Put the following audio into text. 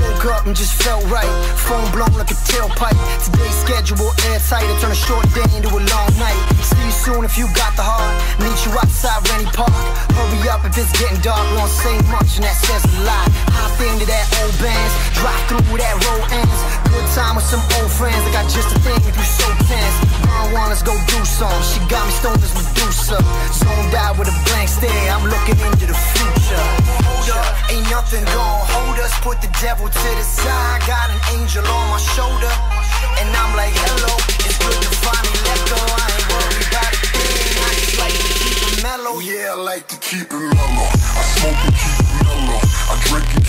Woke up and just felt right. Phone blown like a tailpipe. Today's schedule airtight. I turn a short day into a long night. See you soon if you got the heart. Meet you outside Rennie Park. Hurry up if it's getting dark. We don't say much and that says a lot. Hop into that old bands. Drive through that road ends. Good time with some old friends. I got just a thing if you so tense. Marijuana's go do some. She got me stoned as Medusa. Zoned out with a blank stare. I'm looking into the future. Hold up, ain't nothing us. Put the devil to the side, got an angel on my shoulder. And I'm like, hello, it's good to finally let go. I ain't worried about a I just like to keep it mellow. Yeah, I like to keep it mellow. I smoke and keep it mellow. I drink it